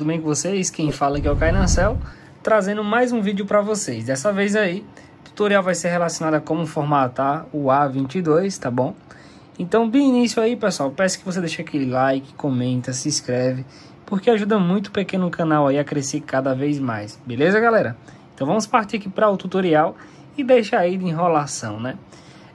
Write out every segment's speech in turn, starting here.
tudo bem com vocês? Quem fala aqui é o Cainancel, trazendo mais um vídeo para vocês. Dessa vez aí, o tutorial vai ser relacionado a como formatar o A22, tá bom? Então, de início aí, pessoal, peço que você deixe aquele like, comenta, se inscreve, porque ajuda muito o pequeno canal aí a crescer cada vez mais, beleza, galera? Então vamos partir aqui para o tutorial e deixar aí de enrolação, né?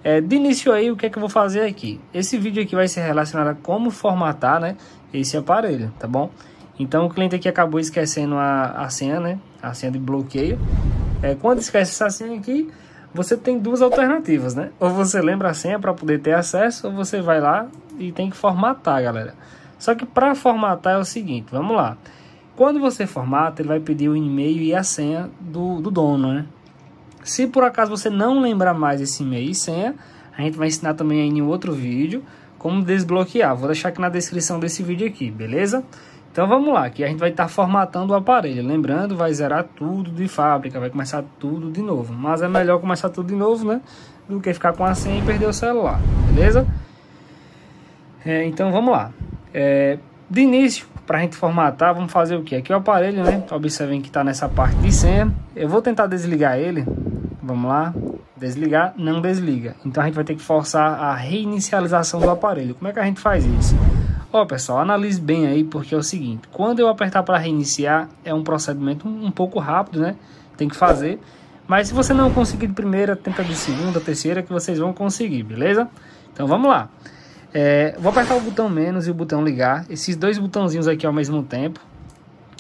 É, de início aí, o que é que eu vou fazer aqui? Esse vídeo aqui vai ser relacionado a como formatar, né, esse aparelho, tá bom? Então o cliente aqui acabou esquecendo a, a senha, né? A senha de bloqueio. É, quando esquece essa senha aqui, você tem duas alternativas, né? Ou você lembra a senha para poder ter acesso, ou você vai lá e tem que formatar, galera. Só que para formatar é o seguinte, vamos lá. Quando você formata, ele vai pedir o e-mail e a senha do, do dono, né? Se por acaso você não lembrar mais esse e-mail e senha, a gente vai ensinar também aí em outro vídeo como desbloquear. Vou deixar aqui na descrição desse vídeo aqui, beleza? Então vamos lá, que a gente vai estar tá formatando o aparelho. Lembrando, vai zerar tudo de fábrica, vai começar tudo de novo. Mas é melhor começar tudo de novo, né? Do que ficar com a senha e perder o celular, beleza? É, então vamos lá. É, de início, para a gente formatar, vamos fazer o que? Aqui o aparelho, né? Observem que está nessa parte de senha. Eu vou tentar desligar ele. Vamos lá. Desligar, não desliga. Então a gente vai ter que forçar a reinicialização do aparelho. Como é que a gente faz isso? Ó, pessoal, analise bem aí, porque é o seguinte, quando eu apertar para reiniciar, é um procedimento um, pouco rápido, né? Tem que fazer. Mas se você não conseguir de primeira, tenta de segunda, terceira, que vocês vão conseguir, beleza? Então vamos lá. É, vou apertar o botão menos e o botão ligar. Esses dois botãozinhos aqui ao mesmo tempo.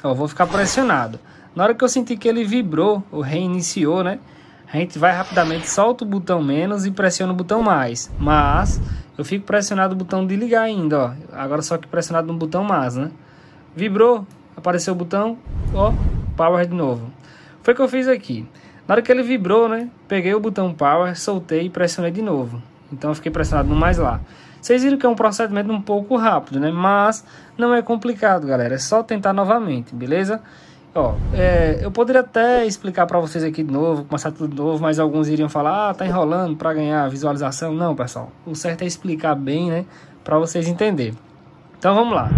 Ó, vou ficar pressionado. Na hora que eu sentir que ele vibrou, ou reiniciou, né? A gente vai rapidamente, solta o botão menos e pressiona o botão mais. Mas eu fico pressionado o botão de ligar ainda, ó. Agora só que pressionado no botão mais, né? Vibrou, apareceu o botão, ó, power de novo. Foi o que eu fiz aqui. Na hora que ele vibrou, né? Peguei o botão power, soltei e pressionei de novo. Então eu fiquei pressionado no mais lá. Vocês viram que é um procedimento um pouco rápido, né? Mas não é complicado, galera. É só tentar novamente, beleza? Ó, é, eu poderia até explicar para vocês aqui de novo, começar tudo de novo, mas alguns iriam falar, ah, tá enrolando para ganhar visualização. Não, pessoal, o certo é explicar bem, né, para vocês entenderem. Então vamos lá.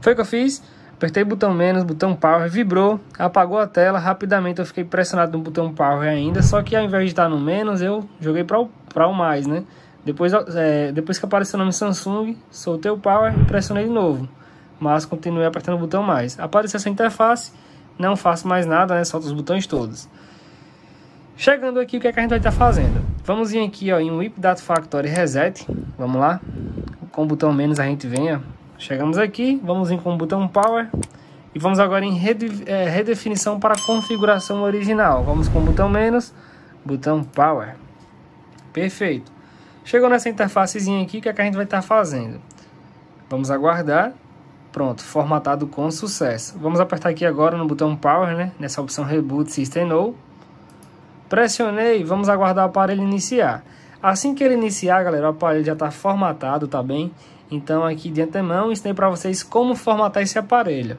Foi o que eu fiz, apertei botão menos, botão power, vibrou, apagou a tela, rapidamente eu fiquei pressionado no botão power ainda, só que ao invés de estar no menos, eu joguei para o, o mais, né. Depois, é, depois que apareceu o nome Samsung, soltei o power e pressionei de novo, mas continuei apertando o botão mais. Apareceu essa interface, não faço mais nada, né? Solto os botões todos. Chegando aqui, o que, é que a gente vai estar fazendo? Vamos vir aqui ó, em Whip Data Factory Reset. Vamos lá. Com o botão menos a gente. Ó. Chegamos aqui, vamos vir com o botão Power. E vamos agora em rede, é, redefinição para configuração original. Vamos com o botão menos, botão Power. Perfeito. Chegou nessa interfacezinha aqui, o que, é que a gente vai estar fazendo? Vamos aguardar Pronto, formatado com sucesso. Vamos apertar aqui agora no botão Power, né? Nessa opção Reboot System No. Pressionei, vamos aguardar o aparelho iniciar. Assim que ele iniciar, galera, o aparelho já está formatado, tá bem? Então aqui de antemão ensinei para vocês como formatar esse aparelho.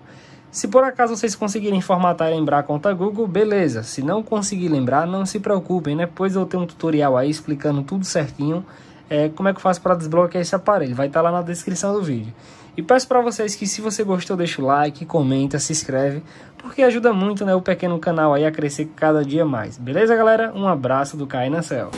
Se por acaso vocês conseguirem formatar e lembrar a conta Google, beleza. Se não conseguir lembrar, não se preocupem, né? Pois eu tenho um tutorial aí explicando tudo certinho é, como é que eu faço para desbloquear esse aparelho. Vai estar tá lá na descrição do vídeo. E peço para vocês que se você gostou, deixa o like, comenta, se inscreve, porque ajuda muito né, o pequeno canal aí a crescer cada dia mais. Beleza, galera? Um abraço do Caio Céu.